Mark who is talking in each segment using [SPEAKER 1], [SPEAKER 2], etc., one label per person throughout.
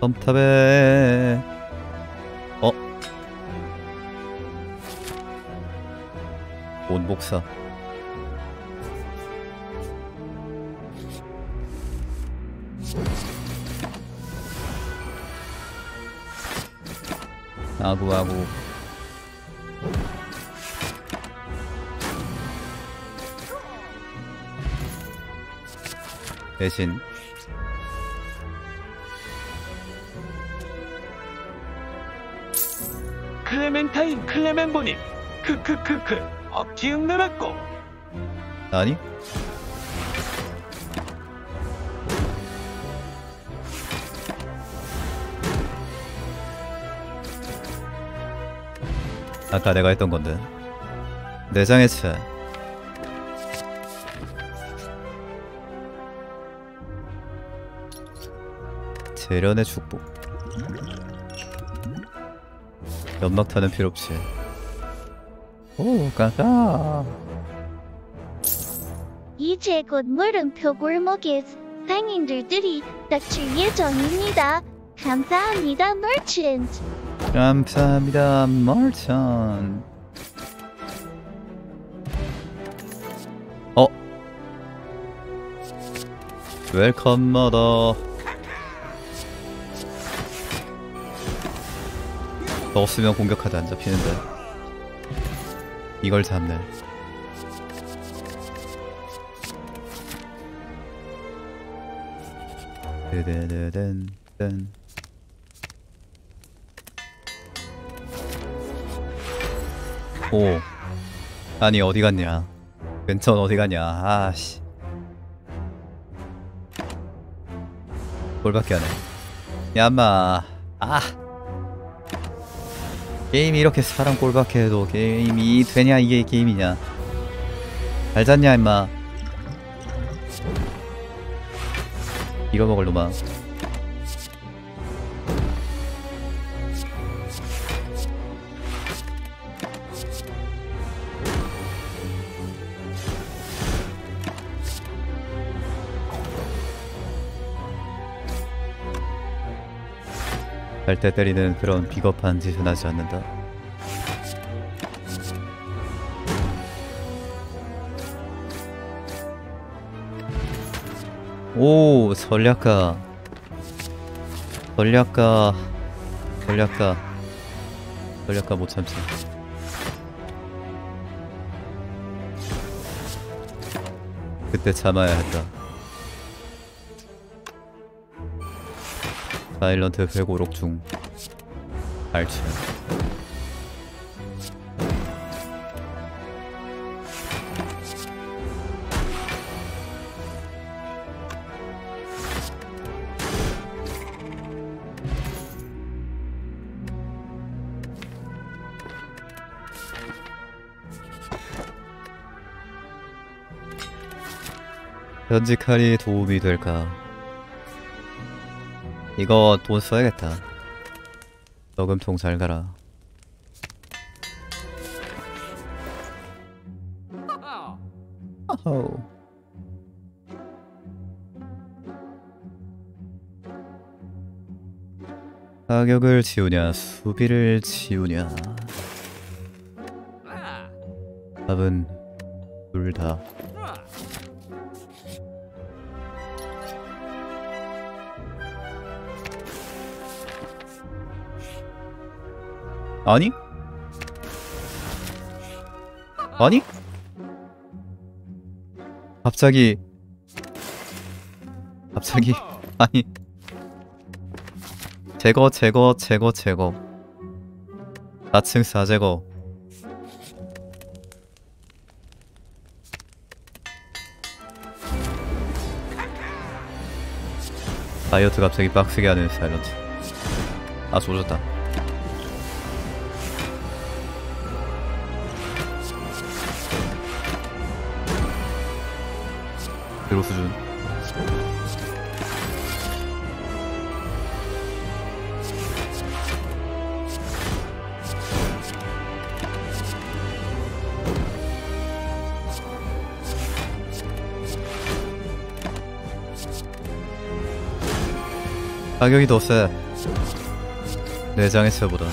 [SPEAKER 1] 덤탑에. 어? 온 복사. 아구 아구. 대신
[SPEAKER 2] 클레멘타인 클레멘보님. 크크크크 억지응 늘었고.
[SPEAKER 1] 아니? 아까 내가 했던 건데. 내장의 차. 재련의 축복 연막탄은 필요 없지 오 깜짝
[SPEAKER 3] 이제 곧 물음표 골목에 상인들들이 닥칠 예정입니다. 감사합니다, 머천트.
[SPEAKER 1] 감사합니다, 멀천. 어? 웰컴 머더. 너 없으면 공격하다 안 잡히는데. 이걸 잡네. 드드드든 든. 오. 아니 어디 갔냐? 왼천 어디 갔냐? 아씨. 꼴밖에 안해. 야마. 아 게임이 이렇게 사람 꼴밖에 해도 게임이 되냐 이게 게임이냐. 잘 잤냐 임마. 잃어먹을 놈아 갈때 때리는 그런 비겁한 짓은 하지 않는다. 오 전략가. 전략가. 전략가. 전략가 못 참지. 그때 참아야 했다 사일런트 회고록 중 발치 현직할이 도움이 될까? 이거 돈 써야겠다. 저금통 잘 가라. 어허. 가격을 지우냐, 수비를 지우냐. 답은 둘 다. 아니? 아니? 갑자기 갑자기 아니. 제거 제거 제거 제거. 4층 4제거. 다이어트 갑자기 빡세게 하는 사이런트. 아 조졌다 제로 수준 가격이 더 세. 내장의 채보다.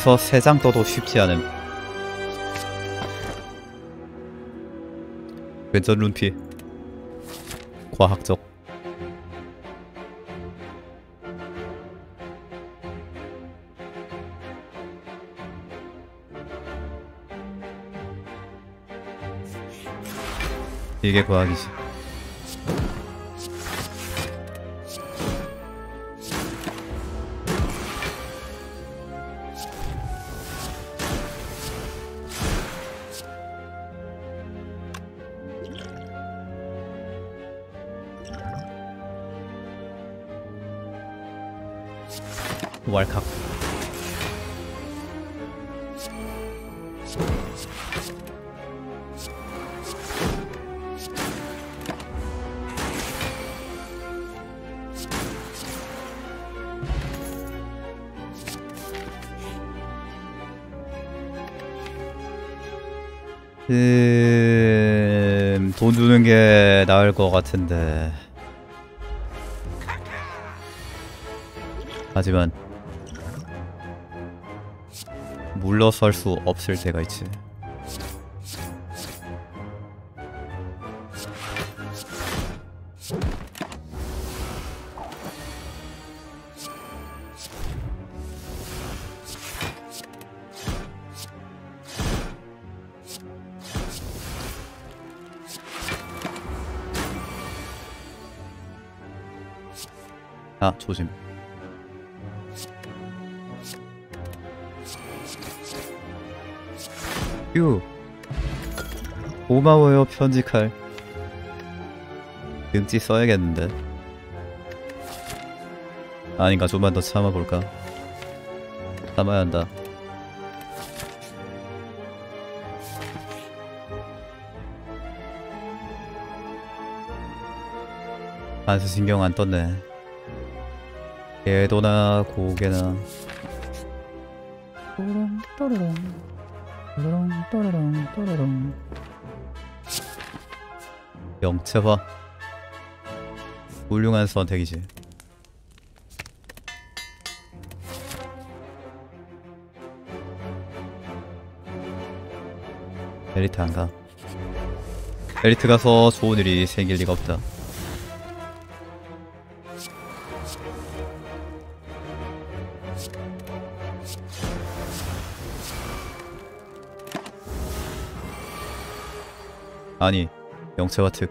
[SPEAKER 1] 여기서 세 장 떠도 쉽지 않음. 왼전 룬피. 과학적. 이게 과학이지. 하지만 물러설 수 없을 때가 있지. 아, 조심. 휴. 고마워요, 편지칼. 능지 써야겠는데. 아닌가, 좀만 더 참아볼까? 참아야 한다. 반수 신경 안 떴네. 얘도나 고개나 또롱 또로롱 또로롱 또로롱 또로롱 영체화. 훌륭한 선택이지. 에리트 안가. 에리트 가서 좋은 일이 생길 리가 없다 아니 영체화 특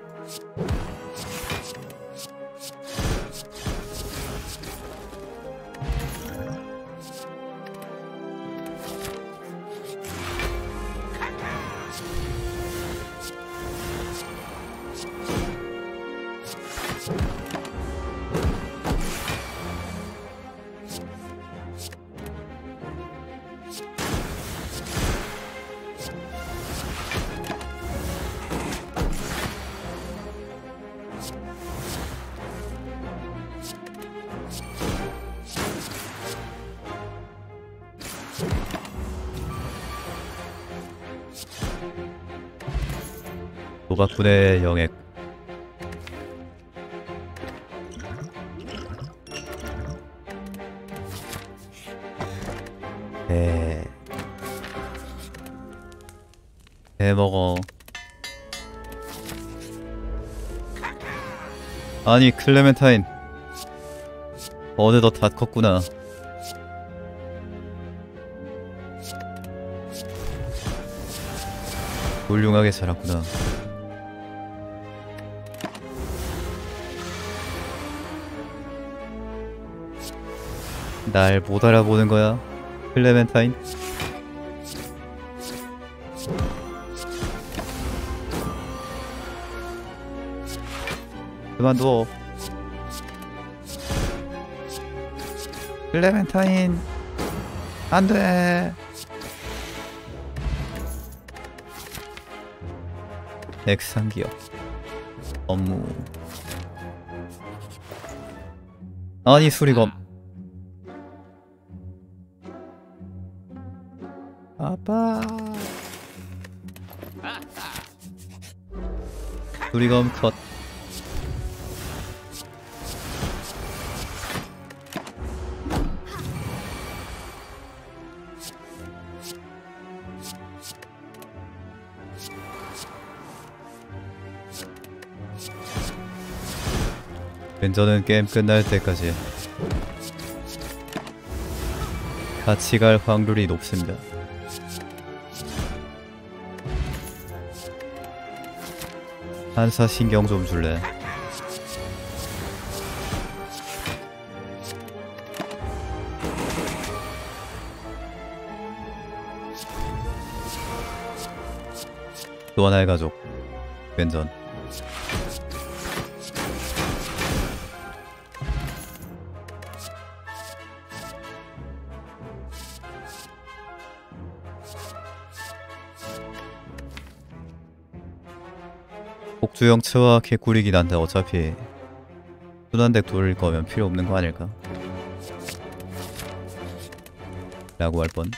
[SPEAKER 1] 도박꾼의 영액. 에... 배 먹어. 아니 클레멘타인. 어느덧 다 컸구나. 훌륭하게 자랐구나 날 못 알아보는 거야 클레멘타인? 그만둬 클레멘타인 안돼. 액상기업 업무. 아니 수리검 수리검 컷 벤저는 게임 끝날 때까지 같이 갈 확률이 높습니다. 한사 신경 좀 줄래? 또 하나의 가족 벤전 복주형체와 개꿀이긴 한데 어차피 순환덱 돌릴 거면 필요 없는 거 아닐까? 라고 할 뻔.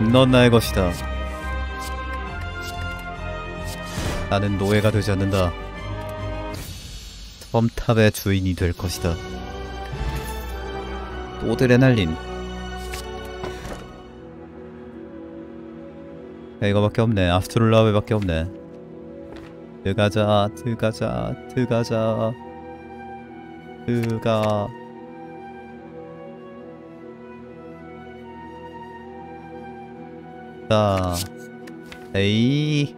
[SPEAKER 1] 넌 나의 것이다. 나는 노예가 되지 않는다. 섬탑의 주인이 될 것이다. 또 드레날린. 야, 이거밖에 없네. 아스트롤라베밖에 없네. 들어가자, 들어가자, 들어가자. 들어가. 자, 에이.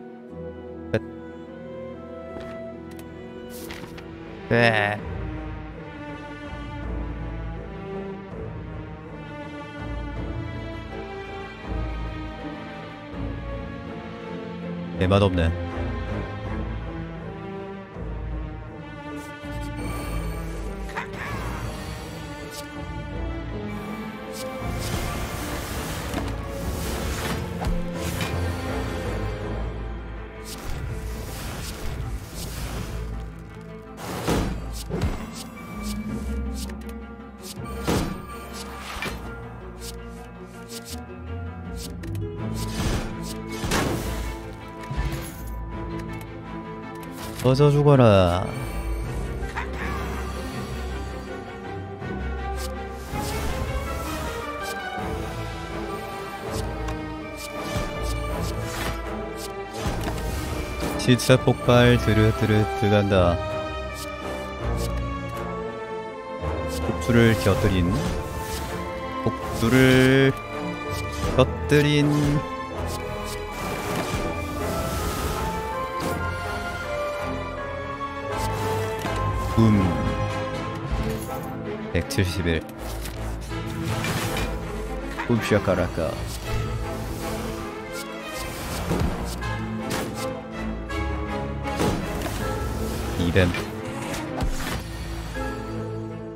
[SPEAKER 1] 끝. 네. 네, 맛없네. 꺼져 죽어라. 시차 폭발 드르드르 들어간다. 폭주를 곁들인 폭주를 곁들인 붐 171 붐샤카라카 이렘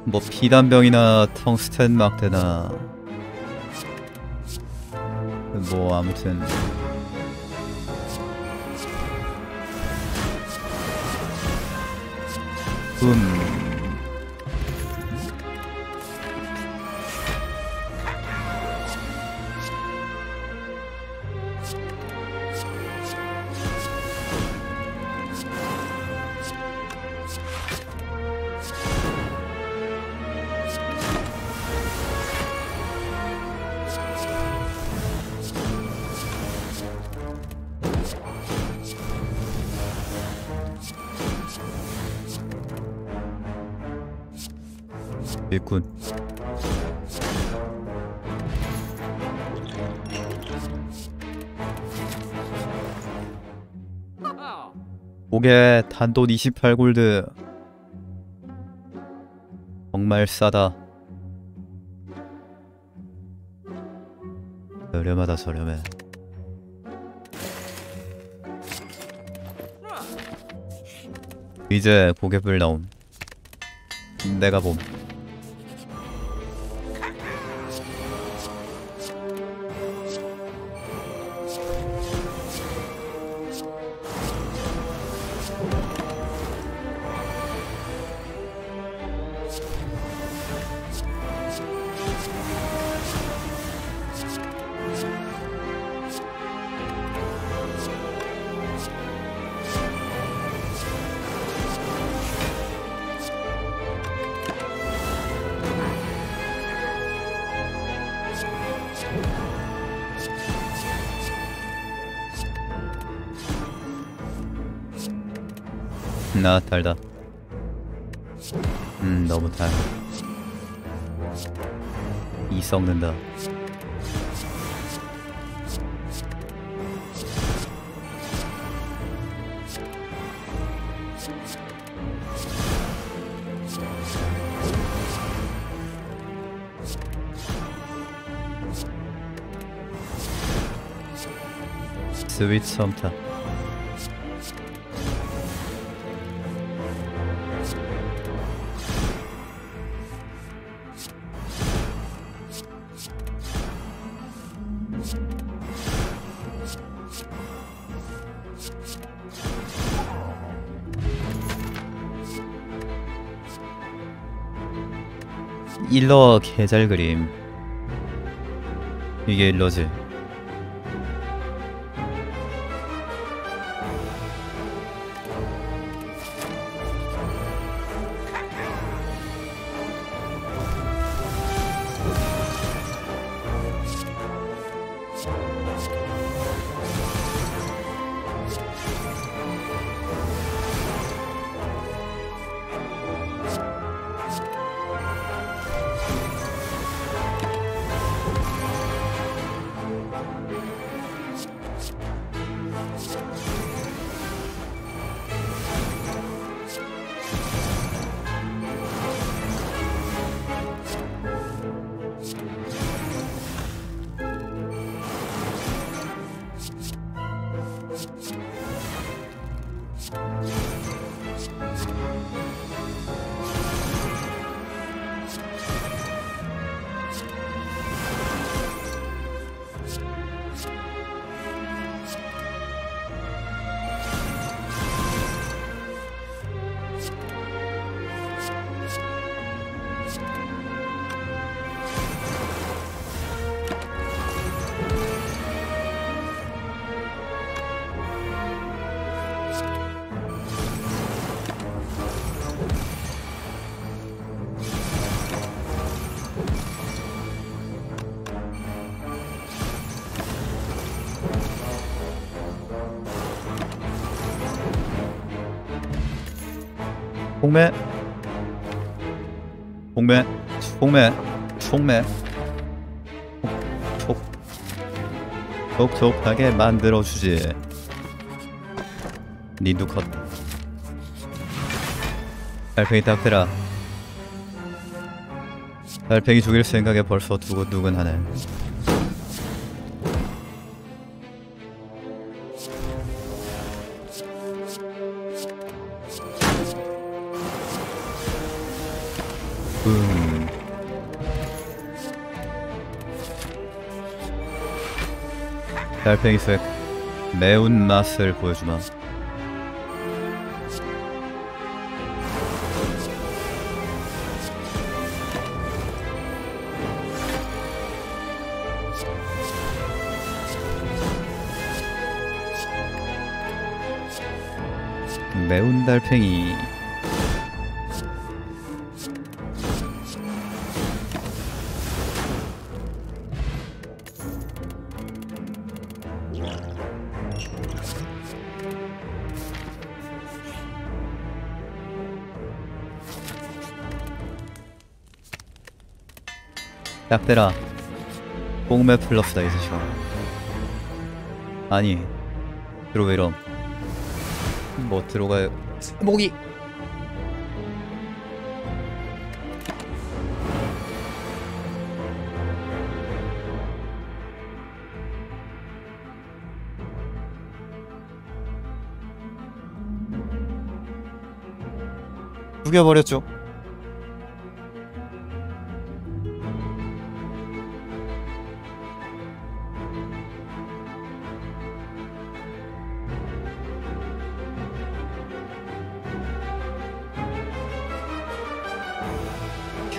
[SPEAKER 1] 뭐 피단병이나 텅스텐 막대나. 뭐 아무튼 음. 일꾼. 옥에 단돈 28골드. 정말 싸다. 저렴하다 저렴해. 이제 고개불 나옴. 내가 봄 나 달다. 음 너무 달. 이 썩는다. 스윗 썸타. 일러 개잘 그림. 이게 일러지 홍매? 홍매? 총매? 촉 촉촉하게 만들어주지. 니도 컷. 달팽이 딱대라. 달팽이 죽일 생각에 벌써 두근두근하네 음. 달팽이 색 매운 맛을 보여주마. 매운 달팽이 약대라 뽕매 플러스다 이 스시가 아니 들어왜 이럼 뭐 들어가요 목이. 죽여버렸죠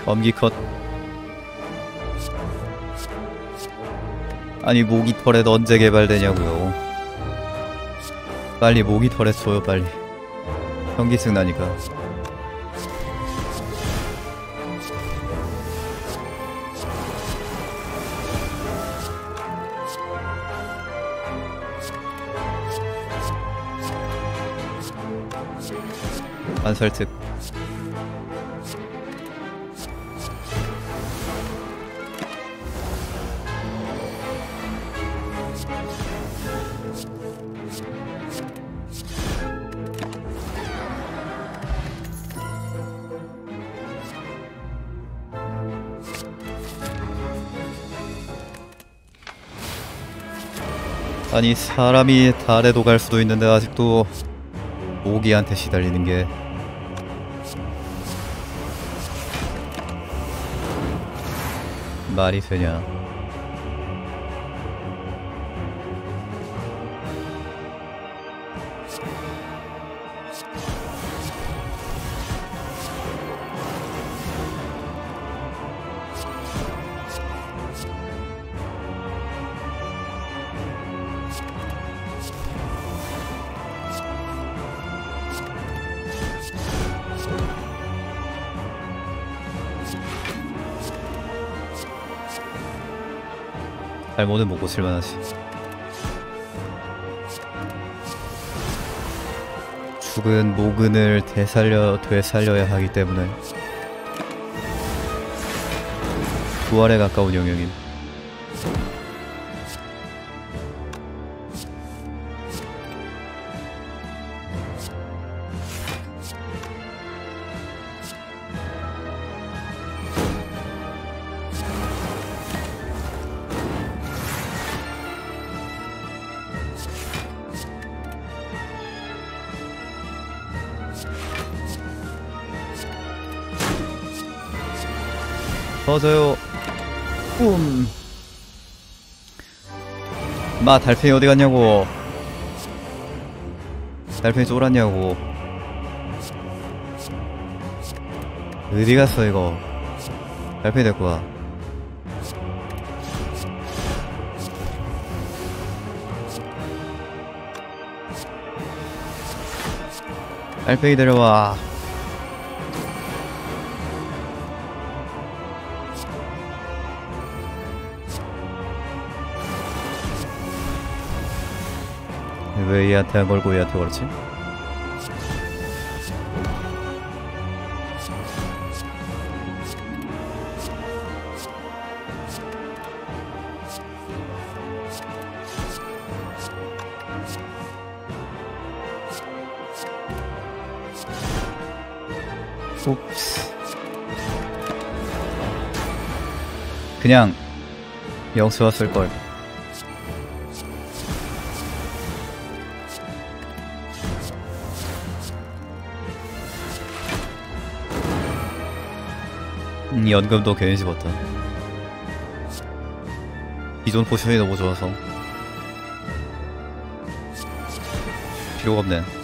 [SPEAKER 1] 검기 컷. 아니 모기 터렛 언제 개발되냐고요. 빨리 모기 터렛 줘요 빨리. 현기증 나니까 안설특 아니 사람이 달에도 갈 수도 있는데 아직도 모기한테 시달리는 게. 말이 되냐 잘못은 못 고칠 만하지. 죽은 모근을 되살려 되살려야 하기 때문에 부활에 가까운 영역임 터져요. 뿜. 마 달팽이 어디 갔냐고. 달팽이 쫄았냐고. 어디 갔어 이거? 달팽이 데리고 와. 달팽이 데려와 왜 얘한테 안 걸고 얘한테 걸었지? 옵스. 그냥 영수와 쓸걸. 음, 연금도 괜히 집었다. 기존 포션이 너무 좋아서 필요가 없네.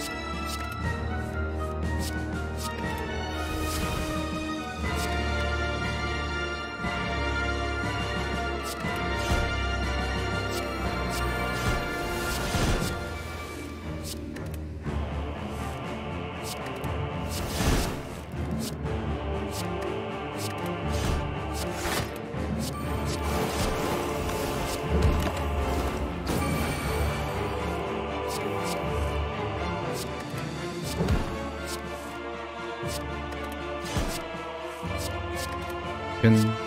[SPEAKER 1] 응.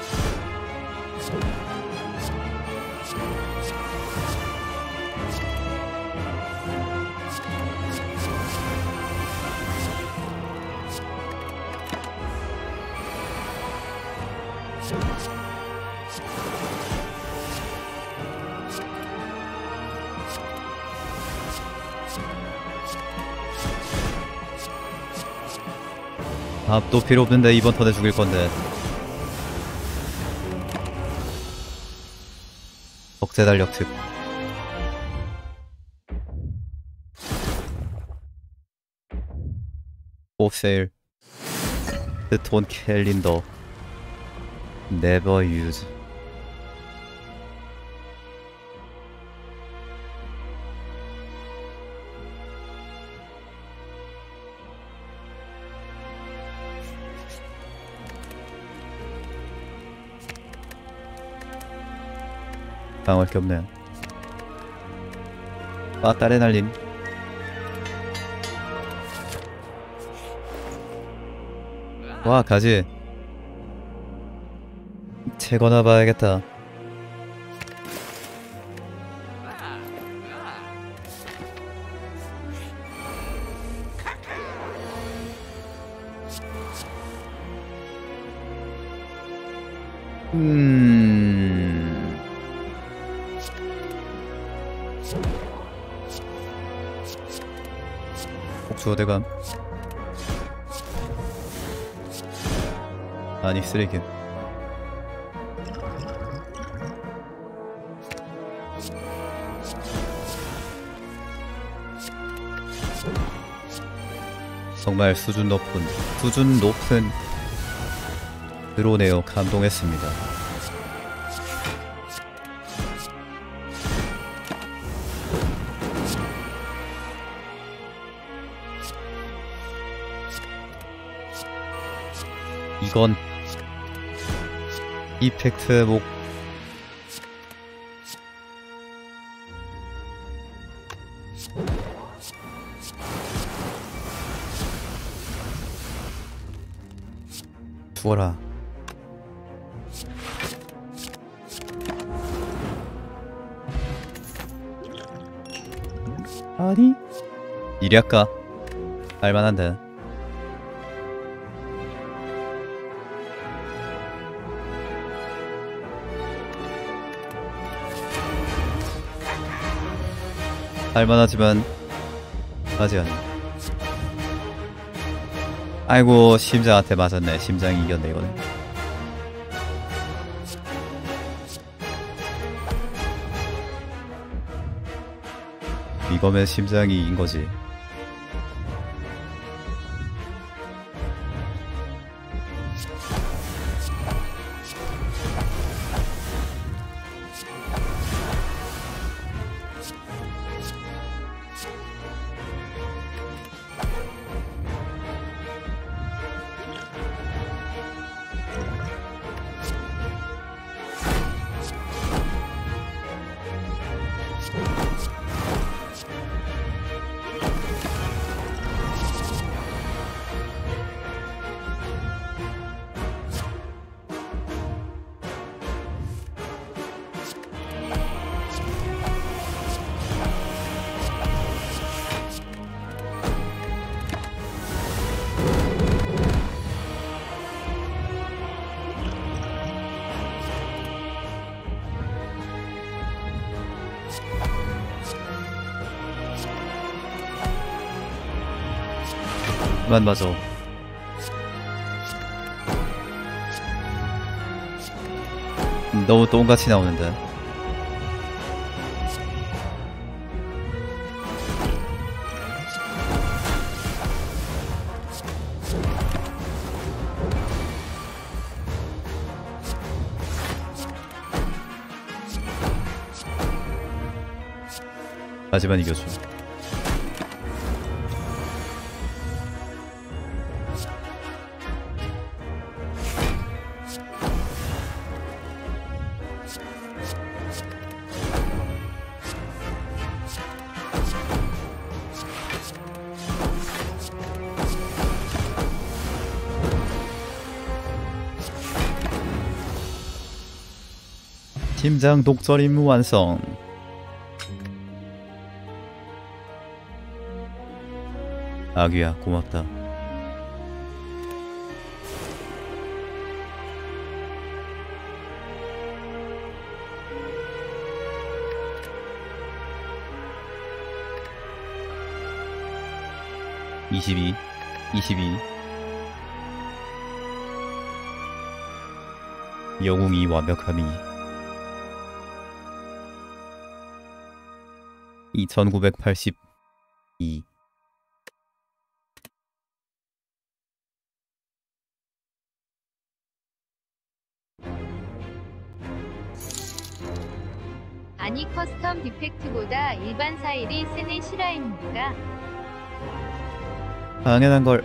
[SPEAKER 1] 밥도 필요 없는데 이번 턴에 죽일 건데. 억제 달력 특. 오세일. 스톤 캘린더. Never use. 당할 게 없네요. 아, 딸에 날린. 와, 가지. 채거나 봐야겠다. 어대감 아니 쓰레기. 정말 수준 높은 수준 높은 드로네요 감동했습니다 이건 이펙트 목 죽어라. 아니? 이리 할까? 알만한데 할만하지만 아직 아니 아이고 심장한테 맞았네. 심장이 이겼네 이거는 이거면 심장이 이긴 거지 만 맞아. 음, 너무 똥같이 나오는데. 하지만 이겨줘. 팀장 독설 임무 완성. 아귀야 고맙다. 이십이, 이십이. 영웅이 완벽함이. 2982
[SPEAKER 4] 아니 커스텀 디펙트보다 일반 사일이 세네 실화입니까?
[SPEAKER 1] 당연한 걸